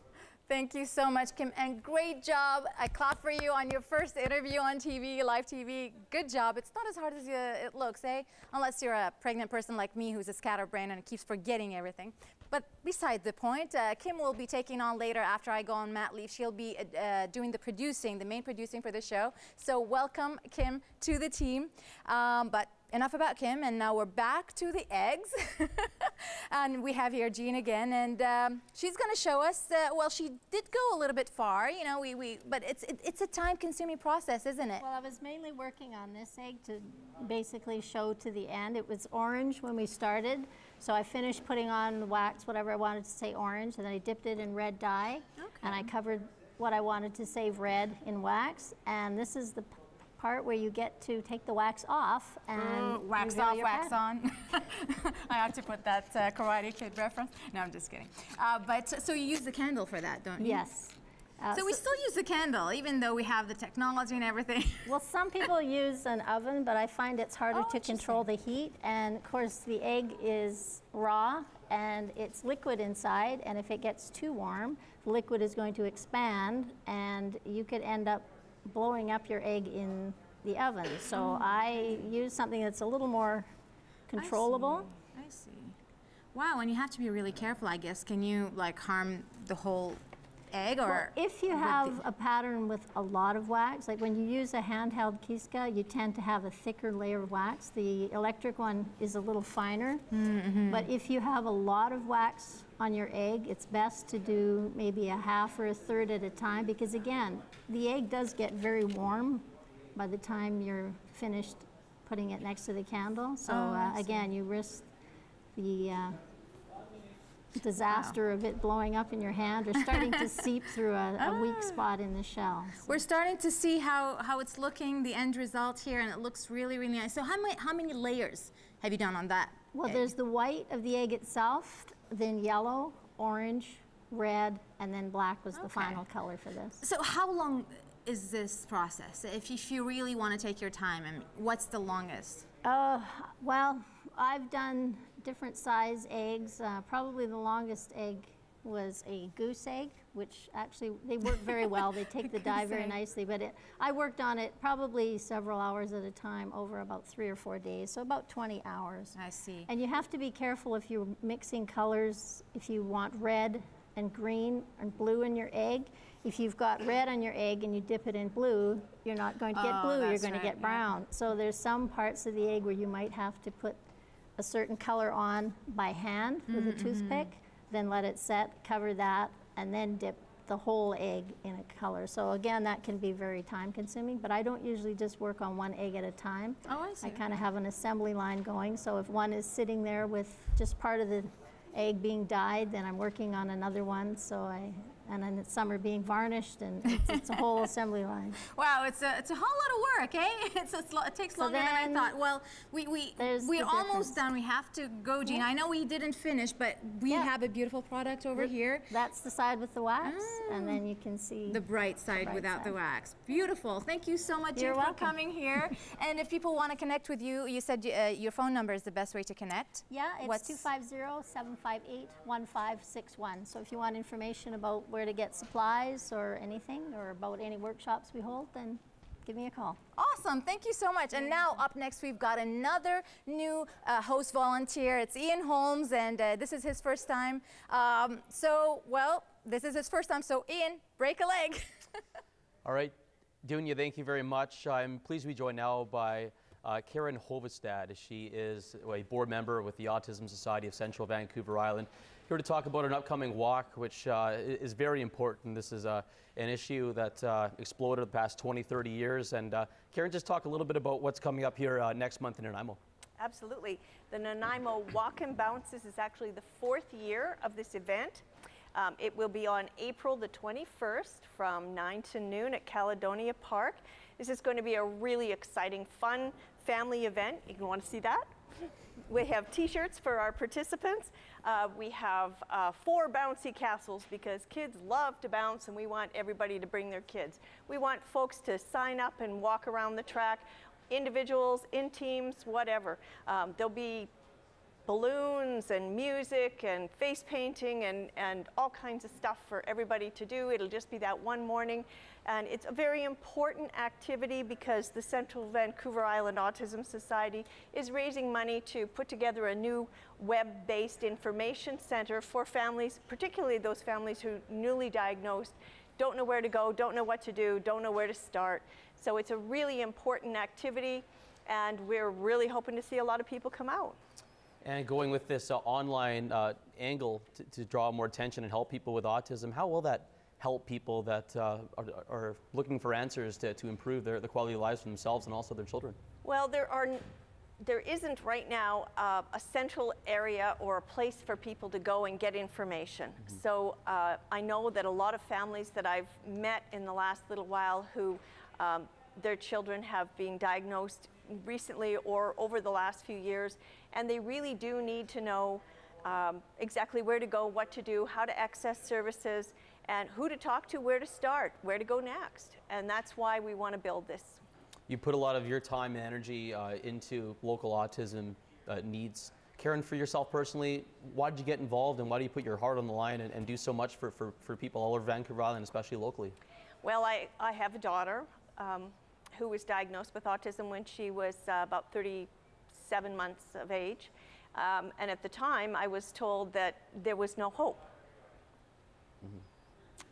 Thank you so much, Kim, and great job. I clap for you on your first interview on TV, live TV. Good job. It's not as hard as uh, it looks, eh? Unless you're a pregnant person like me who's a scatterbrain and keeps forgetting everything. But besides the point, uh, Kim will be taking on later after I go on mat leave. She'll be uh, uh, doing the producing, the main producing for the show. So welcome, Kim, to the team. Um, but enough about Kim, and now we're back to the eggs. and we have here Jean again, and um, she's going to show us, uh, well, she did go a little bit far, you know, we, we, but it's, it, it's a time-consuming process, isn't it? Well, I was mainly working on this egg to basically show to the end. It was orange when we started, so I finished putting on the wax, whatever I wanted to say orange, and then I dipped it in red dye, and I covered what I wanted to save red in wax, and this is the part where you get to take the wax off and Mm, wax off, wax pattern. on. I have to put that uh, Karate Kid reference. No, I'm just kidding. Uh, but so you use the candle for that, don't you? Yes. Uh, so we still use the candle, even though we have the technology and everything. Well, some people use an oven, but I find it's harder to control the heat. And of course, the egg is raw and it's liquid inside. And if it gets too warm, the liquid is going to expand and you could end up blowing up your egg in the oven. So Oh. I use something that's a little more controllable. I see. Wow, and you have to be really careful, I guess. Can you like harm the whole egg or? Well, if you have a pattern with a lot of wax, like when you use a handheld kistka, you tend to have a thicker layer of wax. The electric one is a little finer. Mm-hmm. But if you have a lot of wax on your egg, it's best to do maybe a half or a third at a time because again, the egg does get very warm by the time you're finished putting it next to the candle. So Oh, uh, again, you risk the uh, disaster of it blowing up in your hand or starting to seep through a, a Ah. weak spot in the shell. We're starting to see how, how it's looking, the end result here, and it looks really, really nice. So how many, how many layers have you done on that? Well, egg? there's the white of the egg itself, then yellow, orange, red, and then black was the final color for this. So how long is this process? If, if you really want to take your time, I mean, what's the longest? Uh, well, I've done different size eggs. Uh, probably the longest egg was a goose egg, which actually they work very well. They take the dye very egg. nicely. But it, I worked on it probably several hours at a time over about three or four days, so about 20 hours. I see. And you have to be careful if you're mixing colors, if you want red and green and blue in your egg. If you've got red on your egg and you dip it in blue, you're not going to get Oh, blue, you're going right, to get yeah. brown. So there's some parts of the egg where you might have to put a certain color on by hand with a Mm, toothpick, then let it set, cover that, and then dip the whole egg in a color. So again, that can be very time consuming, but I don't usually just work on one egg at a time. Oh, I see. I kind of have an assembly line going, so if one is sitting there with just part of the egg being dyed, then I'm working on another one, so I, and then some are being varnished, and it's, it's a whole assembly line. Wow, it's a, it's a whole lot of work, eh? It's, it's it takes So longer than I thought. Well, we, we, we're the almost done. We have to go, Jean. Yeah. I know we didn't finish, but we Yeah. have a beautiful product over Yep. here. That's the side with the wax, and then you can see The bright side bright without the wax. Beautiful. Thank you so much You're for welcome. coming here. and if people want to connect with you, you said uh, your phone number is the best way to connect. Yeah, it's What's- 250-758-1561. So if you want information about where to get supplies or anything, or about any workshops we hold, then give me a call. Awesome. Thank you so much. And now up next, we've got another new uh, host volunteer. It's Ian Holmes, and uh, this is his first time. Um, so, well, this is his first time. So, Ian, break a leg. All right, Dunya, thank you very much. I'm pleased to be joined now by uh, Karen Hovestad. She is a board member with the Autism Society of Central Vancouver Island. Here to talk about an upcoming walk, which uh, is very important. This is uh, an issue that uh, exploded the past 20, 30 years. And uh, Karen, just talk a little bit about what's coming up here uh, next month in Nanaimo. Absolutely. The Nanaimo Walk and Bounce, this is actually the fourth year of this event. Um, it will be on April the 21st from 9 to noon at Caledonia Park. This is going to be a really exciting, fun family event. You can want to see that? We have T-shirts for our participants. Uh, we have uh, four bouncy castles because kids love to bounce, and we want everybody to bring their kids. We want folks to sign up and walk around the track, individuals, in teams, whatever. Um, there'll be balloons and music and face painting and, and all kinds of stuff for everybody to do. It'll just be that one morning. And it's a very important activity because the Central Vancouver Island Autism Society is raising money to put together a new web-based information center for families, particularly those families who newly diagnosed, don't know where to go, don't know what to do, don't know where to start. So it's a really important activity and we're really hoping to see a lot of people come out. And going with this uh, online uh, angle to, to, draw more attention and help people with autism, how will that help people that uh, are, are, looking for answers to, to improve their, the quality of lives for themselves and also their children? Well, there are there isn't right now uh, a central area or a place for people to go and get information. Mm -hmm. So uh, I know that a lot of families that I've met in the last little while who um, their children have been diagnosed recently or over the last few years, and they really do need to know um, exactly where to go, what to do, how to access services, and who to talk to, where to start, where to go next. And that's why we want to build this. You put a lot of your time and energy uh, into local autism uh, needs. Karen, for yourself personally, why did you get involved and why do you put your heart on the line and, and do so much for, for, for people all over Vancouver Island, especially locally? Well, I, I have a daughter um, who was diagnosed with autism when she was uh, about 37 months of age. Um, and at the time, I was told that there was no hope.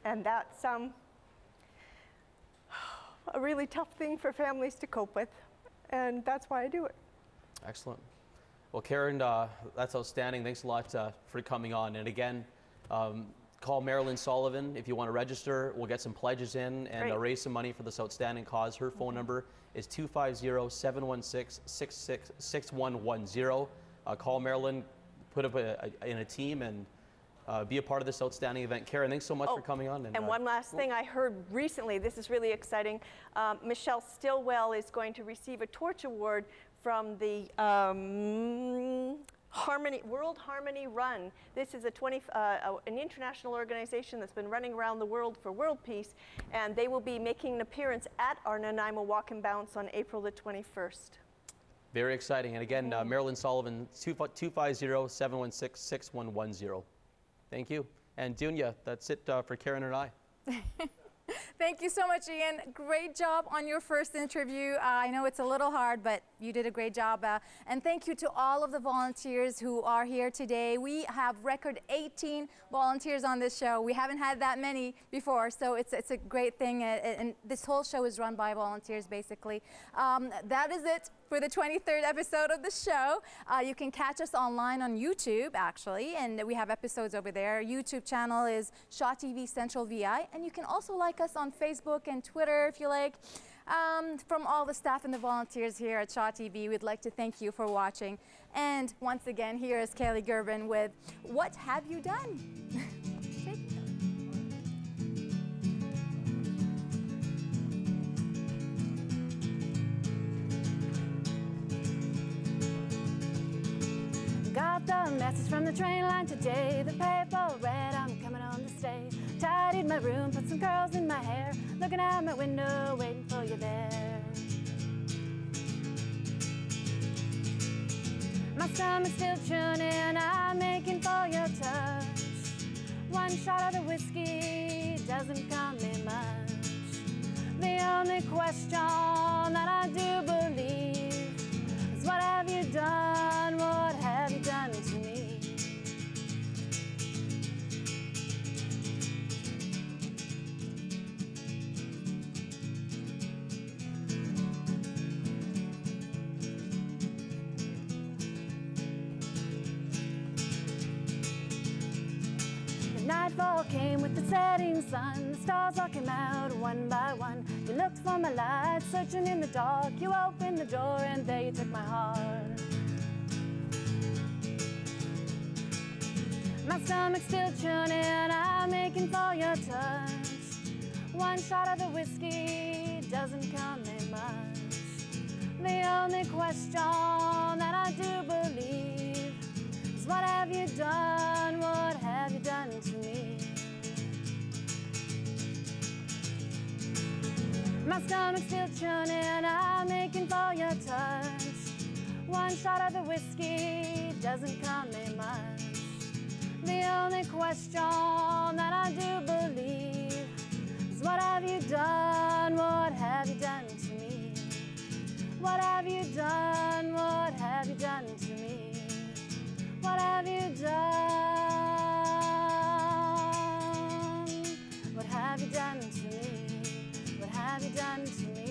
And that's um, a really tough thing for families to cope with. And that's why I do it. Excellent. Well, Karen, uh, that's outstanding. Thanks a lot uh, for coming on. And again, um, call Marilyn Sullivan if you want to register. We'll get some pledges in and uh, raise some money for this outstanding cause. Her phone number is 250-716-6110. Uh, call Marilyn, put up a, a, in a team and uh, be a part of this outstanding event. Karen, thanks so much oh, for coming on. And, and uh, one last thing I heard recently, this is really exciting. Um, Michelle Stilwell is going to receive a Torch Award from the um, Harmony, World Harmony Run. This is a 20, uh, an international organization that's been running around the world for world peace, and they will be making an appearance at our Nanaimo Walk and Bounce on April the 21st. Very exciting. And again, uh, Marilyn Sullivan, 250-716-6110. Thank you. And Dunya, that's it uh, for Karen and I. Thank you so much, Ian. Great job on your first interview. Uh, I know it's a little hard, but you did a great job. Uh, and thank you to all of the volunteers who are here today. We have record 18 volunteers on this show. We haven't had that many before, so it's, it's a great thing. Uh, and this whole show is run by volunteers, basically. Um, that is it for the 23rd episode of the show. Uh, you can catch us online on YouTube, actually, and we have episodes over there. YouTube channel is Shaw TV Central VI, and you can also like us on Facebook and Twitter if you like. Um, from all the staff and the volunteers here at Shaw TV, we'd like to thank you for watching. And once again, here is Kelly Girvan with What Have You Done? Got the message from the train line today. The paper read I'm coming home to stay. Tidied my room, put some curls in my hair. Looking out my window, waiting for you there. My stomach's still churning, I'm aching for your touch. One shot of the whiskey doesn't calm me much. The only question that I do sun. The stars all came out one by one. You looked for my light, searching in the dark. You opened the door and there you took my heart. My stomach's still churning, I'm aching for your touch. One shot of the whiskey doesn't come in much. The only question that I do believe is what have you done? My stomach's still churning, I'm aching for your touch. One shot of the whiskey doesn't come me much. The only question that I do believe is what have you done? What have you done to me? What have you done? What have you done to me? What have you done? What have you done to me? Have done to me?